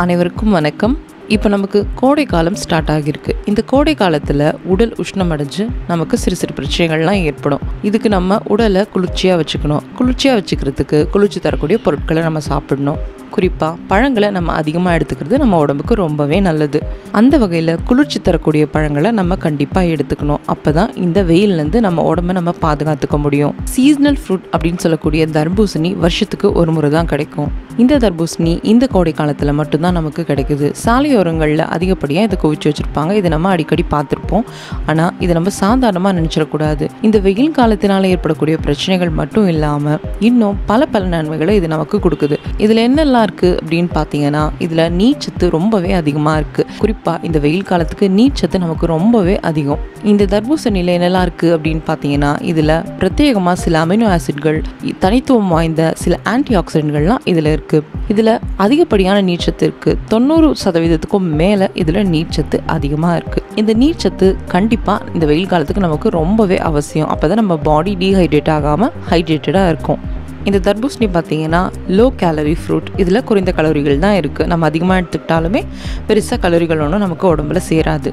அனைவருக்கும் வணக்கம். இப்போ நமக்கு கோடை காலம் ஸ்டார்ட் ஆகியிருக்கு. இந்த கோடை காலத்தில் உடல் உஷ்ணம் அடைஞ்சு நமக்கு சிறு சிறு பிரச்சனைகள்லாம் ஏற்படும். இதுக்கு நம்ம உடலை குளிர்ச்சியாக வச்சுக்கணும். குளிர்ச்சியாக வச்சுக்கிறதுக்கு குளிர்ச்சி தரக்கூடிய பொருட்களை நம்ம சாப்பிடணும். குறிப்பாக பழங்களை நம்ம அதிகமாக எடுத்துக்கிறது நம்ம உடம்புக்கு ரொம்பவே நல்லது. அந்த வகையில் குளிர்ச்சி தரக்கூடிய பழங்களை நம்ம கண்டிப்பாக எடுத்துக்கணும். அப்போ தான் இந்த வெயிலேருந்து நம்ம உடம்ப நம்ம பாதுகாத்துக்க முடியும். சீசனல் ஃப்ரூட் அப்படின்னு சொல்லக்கூடிய தர்பூசணி வருஷத்துக்கு ஒரு முறை தான் கிடைக்கும். இந்த தர்பூசணி இந்த கோடை காலத்தில் மட்டும்தான் நமக்கு கிடைக்குது. சாலையோரங்களில் அதிகப்படியாக இதை குவிச்சு வச்சுருப்பாங்க. இதை நம்ம அடிக்கடி பார்த்துருப்போம். ஆனால் இதை நம்ம சாதாரணமாக நினச்சிடக்கூடாது. இந்த வெயில் காலத்தினால ஏற்படக்கூடிய பிரச்சனைகள் மட்டும் இல்லாமல் இன்னும் பல பல நன்மைகளை இது நமக்கு கொடுக்குது. இதில் என்னெல்லாம் இருக்குது அப்படின்னு பார்த்தீங்கன்னா இதில் நீச்சத்து ரொம்பவே அதிகமாக இருக்குது குறிப்பாக இந்த வெயில் காலத்துக்கு நீச்சத்து நமக்கு ரொம்பவே அதிகம். இந்த தர்பூசணியில் என்னெல்லாம் இருக்குது அப்படின்னு பார்த்தீங்கன்னா இதில் பிரத்யேகமாக சில அமினோ ஆசிட்கள் தனித்துவம் வாய்ந்த சில ஆன்டி ஆக்சிடென்ட்கள்லாம் இதில் இருக்குது இதில் அதிகப்படியான நீச்சத்து இருக்குது தொண்ணூறு சதவீதத்துக்கும் மேலே இதில் நீர்ச்சத்து அதிகமாக இருக்குது இந்த நீர்ச்சத்து கண்டிப்பாக இந்த வெயில் காலத்துக்கு நமக்கு ரொம்பவே அவசியம். அப்போ தான் நம்ம பாடி டீஹைட்ரேட் ஆகாமல் ஹைட்ரேட்டடாக இருக்கும். இந்த தர்பூசணி பார்த்தீங்கன்னா லோ கேலரி ஃப்ரூட் இதில் குறைந்த கலோரிகள் தான் இருக்குது நம்ம அதிகமாக எடுத்துக்கிட்டாலுமே பெருசாக கலோரிகள் ஒன்றும் நமக்கு உடம்புல சேராது.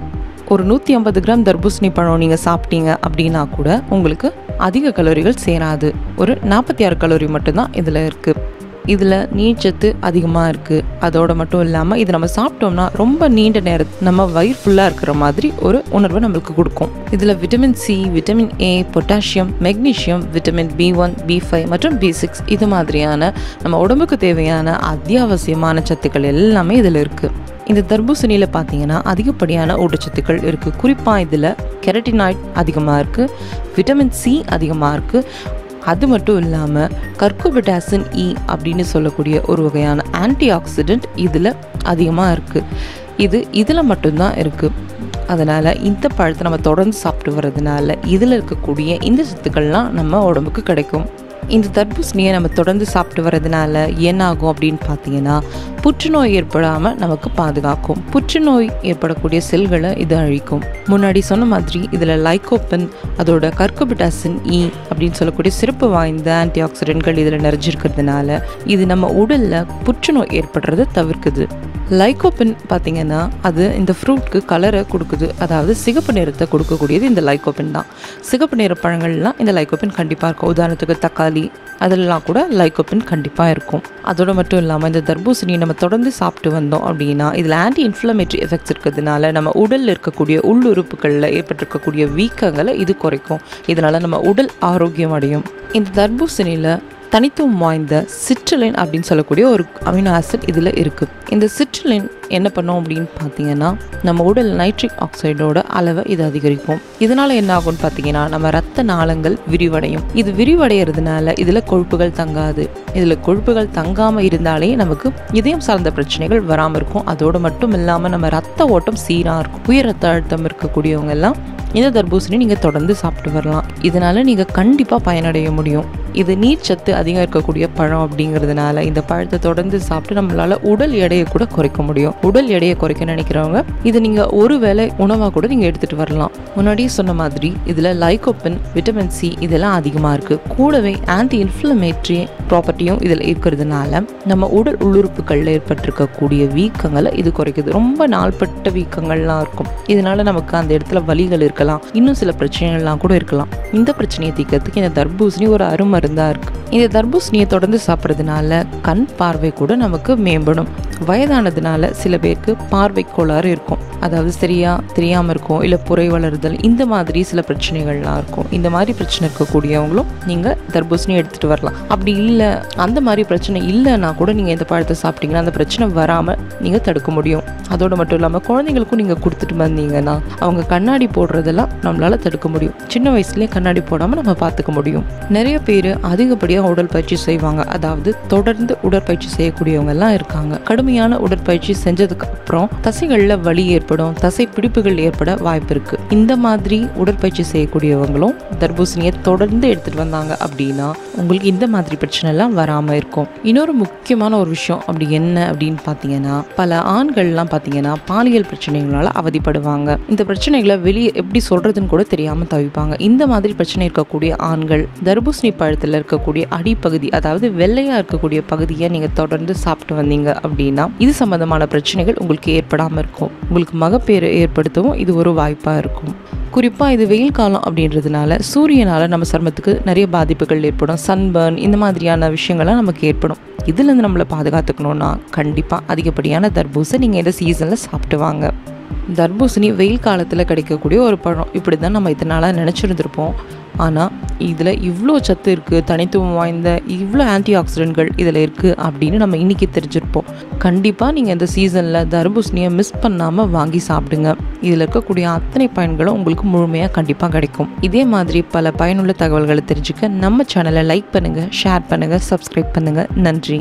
ஒரு நூற்றி ஐம்பது கிராம் தர்பூசணி பழம் நீங்கள் சாப்பிட்டீங்க அப்படின்னா கூட உங்களுக்கு அதிக கலோரிகள் சேராது. ஒரு நாற்பத்தி ஆறு கலோரி மட்டும்தான் இதில் இருக்குது இதில் நீர்ச்சத்து அதிகமாக இருக்குது அதோடு மட்டும் இல்லாமல் இது நம்ம சாப்பிட்டோம்னா ரொம்ப நீண்ட நேரம் நம்ம வயிறு ஃபுல்லாக இருக்கிற மாதிரி ஒரு உணர்வை நம்மளுக்கு கொடுக்கும். இதில் vitamin C vitamin A potassium magnesium vitamin B one B five மற்றும் பி சிக்ஸ் இது மாதிரியான நம்ம உடம்புக்கு தேவையான அத்தியாவசியமான சத்துக்கள் எல்லாமே இதில் இருக்குது இந்த தர்பூசணியில் பார்த்தீங்கன்னா அதிகப்படியான ஊட்டச்சத்துக்கள் இருக்குது குறிப்பாக இதில் கெரட்டினாய்ட் அதிகமாக இருக்குது விட்டமின் சி அதிகமாக இருக்குது அது மட்டும் இல்லாமல் கர்கோபிட்டாசின் இ e அப்படின்னு சொல்லக்கூடிய ஒரு வகையான ஆன்டி ஆக்சிடெண்ட் இதில் அதிகமாக இருக்குது இது இதில் மட்டும்தான் இருக்குது அதனால் இந்த பழத்தை நம்ம தொடர்ந்து சாப்பிட்டு வர்றதுனால இதில் இருக்கக்கூடிய இந்த சத்துக்கள்லாம் நம்ம உடம்புக்கு கிடைக்கும். இந்த தர்பூசணியை நம்ம தொடர்ந்து சாப்பிட்டு வர்றதுனால என்ன ஆகும் அப்படின்னு பார்த்தீங்கன்னா புற்றுநோய் ஏற்படாமல் நமக்கு பாதுகாக்கும். புற்றுநோய் ஏற்படக்கூடிய செல்களை இது அழிக்கும். முன்னாடி சொன்ன மாதிரி இதில் லைகோப்பன் அதோட கர்கோபிட்டாசின் இ e அப்படின்னு சொல்லக்கூடிய சிறப்பு வாய்ந்த ஆன்டி ஆக்சிடென்ட்கள் இதில் நிறைஞ்சிருக்கிறதுனால இது நம்ம உடலில் புற்றுநோய் ஏற்படுறதை தவிர்க்குது. லைகோப்பின் பார்த்தீங்கன்னா அது இந்த ஃப்ரூட்க்கு கலரை கொடுக்குது. அதாவது சிகப்பு நிறத்தை கொடுக்கக்கூடியது இந்த லைகோப்பின் தான். சிகப்பு நிற பழங்கள்லாம் இந்த லைகோப்பின் கண்டிப்பாக இருக்கும். உதாரணத்துக்கு தக்காளி அதெல்லாம் கூட லைகோப்பின் கண்டிப்பாக இருக்கும். அதோடு மட்டும் இல்லாமல் இந்த தர்பூசணியை நம்ம தொடர்ந்து சாப்பிட்டு வந்தோம் அப்படின்னா இதில் ஆன்டி இன்ஃப்ளமேட்டரி எஃபெக்ட்ஸ் இருக்கிறதுனால நம்ம உடலில் இருக்கக்கூடிய உள்ளுறுப்புகளில் ஏற்பட்டிருக்கக்கூடிய வீக்கங்களை இது குறைக்கும். இதனால் நம்ம உடல் ஆரோக்கியம் அடையும். இந்த தர்பூசணியில் தனித்துவம் வாய்ந்த சிட்ரலின் அப்படின்னு சொல்லக்கூடிய ஒரு அமினோ ஆசிட் இதில் இருக்குது இந்த சிட்ரலின் என்ன பண்ணோம் அப்படின்னு பார்த்தீங்கன்னா நம்ம உடல் நைட்ரிக் ஆக்சைடோட அளவை இது அதிகரிக்கும். இதனால் என்ன ஆகும்னு பார்த்தீங்கன்னா நம்ம ரத்த நாளங்கள் விரிவடையும். இது விரிவடைகிறதுனால இதில் கொழுப்புகள் தங்காது. இதில் கொழுப்புகள் தங்காமல் இருந்தாலே நமக்கு இதயம் சார்ந்த பிரச்சனைகள் வராமல் இருக்கும். அதோடு மட்டும் இல்லாமல் நம்ம ரத்த ஓட்டம் சீராக இருக்கும். உயர் ரத்த அழுத்தம் இருக்கக்கூடியவங்க எல்லாம் இந்த தர்பூசணி நீங்கள் தொடர்ந்து சாப்பிட்டு வரலாம். இதனால் நீங்கள் கண்டிப்பாக பயனடைய முடியும். இது நீர்ச்சத்து அதிகம் இருக்கக்கூடிய பழம் அப்படிங்கிறதுனால இந்த பழத்தை தொடர்ந்து சாப்பிட்டு நம்மளால் உடல் எடையை கூட குறைக்க முடியும். உடல் எடையை குறைக்க நினைக்கிறவங்க இது நீங்கள் ஒரு வேளை உணவாக கூட நீங்கள் எடுத்துட்டு வரலாம். முன்னாடியே சொன்ன மாதிரி இதில் லைகோப்பின் விட்டமின் சி இதெல்லாம் அதிகமாக இருக்கு. கூடவே ஆன்டி இன்ஃப்ளமேட்ரி ப்ராப்பர்ட்டியும் இதில் இருக்கிறதுனால நம்ம உடல் உள்ளுறுப்புகளில் ஏற்பட்டிருக்கக்கூடிய வீக்கங்களை இது குறைக்குது. ரொம்ப நாள்பட்ட வீக்கங்கள்லாம் இருக்கும். இதனால நமக்கு அந்த இடத்துல வலிகள் இருக்கலாம். இன்னும் சில பிரச்சனைகள்லாம் கூட இருக்கலாம். இந்த பிரச்சனையை தீர்க்கறதுக்கு இந்த தர்பூசணி ஒரு மருந்தாக இருக்குது இந்த தர்பூசணியை தொடர்ந்து சாப்பிட்றதுனால கண் பார்வை கூட நமக்கு மேம்படும். வயதானதுனால சில பேருக்கு பார்வை கோளாறு இருக்கும். அதாவது சரியா தெரியாமல் இருக்கும் இல்லை புரை வளருதல் இந்த மாதிரி சில பிரச்சனைகள்லாம் இருக்கும். இந்த மாதிரி பிரச்சனை இருக்கக்கூடியவங்களும் நீங்கள் தர்பூசணி எடுத்துகிட்டு வரலாம். அப்படி இல்லை அந்த மாதிரி பிரச்சனை இல்லைன்னா கூட நீங்கள் இந்த பழத்தை சாப்பிட்டீங்கன்னா அந்த பிரச்சனை வராமல் நீங்கள் தடுக்க முடியும். அதோடு மட்டும் இல்லாமல் குழந்தைங்களுக்கும் நீங்கள் கொடுத்துட்டு வந்தீங்கன்னா அவங்க கண்ணாடி போடுறதெல்லாம் நம்மளால் தடுக்க முடியும். சின்ன வயசுலேயே கண்ணாடி போடாமல் நம்ம பார்த்துக்க முடியும். நிறைய பேர் அதிகப்படியாக உடற்பயிற்சி செய்வாங்க. அதாவது தொடர்ந்து உடற்பயிற்சி செய்யக்கூடியவங்க எல்லாம் இருக்காங்க. கடுமையான உடற்பயிற்சி செஞ்சதுக்கு அப்புறம் தசைகளில் வலி ஏற்படும் தசை பிடிப்புகள் ஏற்பட வாய்ப்பு இருக்கு. இந்த மாதிரி உடற்பயிற்சி செய்யக்கூடியவங்களும் தர்பூசணியை தொடர்ந்து எடுத்துட்டு வந்தாங்க அப்படின்னா உங்களுக்கு இந்த மாதிரி பிரச்சனை எல்லாம் வராம இருக்கும். இன்னொரு முக்கியமான ஒரு விஷயம் அப்படி என்ன அப்படின்னு பார்த்தீங்கன்னா பல ஆண்கள்லாம் பார்த்தீங்கன்னா பாலியல் பிரச்சனைகளால அவதிப்படுவாங்க. இந்த பிரச்சனைகளை வெளியே எப்படி சொல்றதுன்னு கூட தெரியாம தவிப்பாங்க. இந்த மாதிரி பிரச்சனை இருக்கக்கூடிய ஆண்கள் தர்பூசணி பழத்தில் இருக்கக்கூடிய அடிப்பகுதி அதாவது வெள்ளையா இருக்கக்கூடிய பகுதியை நீங்க தொடர்ந்து சாப்பிட்டு வந்தீங்க அப்படின்னா அப்படின்னா இது சம்மந்தமான பிரச்சனைகள் உங்களுக்கு ஏற்படாமல் இருக்கும். உங்களுக்கு மகப்பேறு ஏற்படுத்தவும் இது ஒரு வாய்ப்பாக இருக்கும். குறிப்பாக இது வெயில் காலம் அப்படின்றதுனால சூரியனால் நம்ம சர்மத்துக்கு நிறைய பாதிப்புகள் ஏற்படும். சன்பர்ன் இந்த மாதிரியான விஷயங்கள்லாம் நமக்கு ஏற்படும். இதுலேருந்து நம்மளை பாதுகாத்துக்கணுன்னா கண்டிப்பாக அதிகப்படியான தர்பூசை நீங்கள் இந்த சீசனில் சாப்பிட்டு வாங்க. தர்பூசணி வெயில் காலத்தில் கிடைக்கக்கூடிய ஒரு பழம். இப்படி தான் நம்ம இதனால் நினச்சிருந்துருப்போம். ஆனால் இதில் இவ்வளோ சத்து இருக்குது தனித்துவம் வாய்ந்த இவ்வளோ ஆன்டி ஆக்சிடென்ட்கள் இதில் இருக்குது அப்படின்னு நம்ம இன்றைக்கி தெரிஞ்சிருப்போம். கண்டிப்பாக நீங்கள் இந்த சீசனில் தர்பூசணியை மிஸ் பண்ணாமல் வாங்கி சாப்பிடுங்க. இதில் இருக்கக்கூடிய அத்தனை பயன்களும் உங்களுக்கு முழுமையாக கண்டிப்பாக கிடைக்கும். இதே மாதிரி பல பயனுள்ள தகவல்களை தெரிஞ்சுக்க நம்ம சேனலை லைக் பண்ணுங்கள் ஷேர் பண்ணுங்கள் சப்ஸ்கிரைப் பண்ணுங்கள் நன்றி.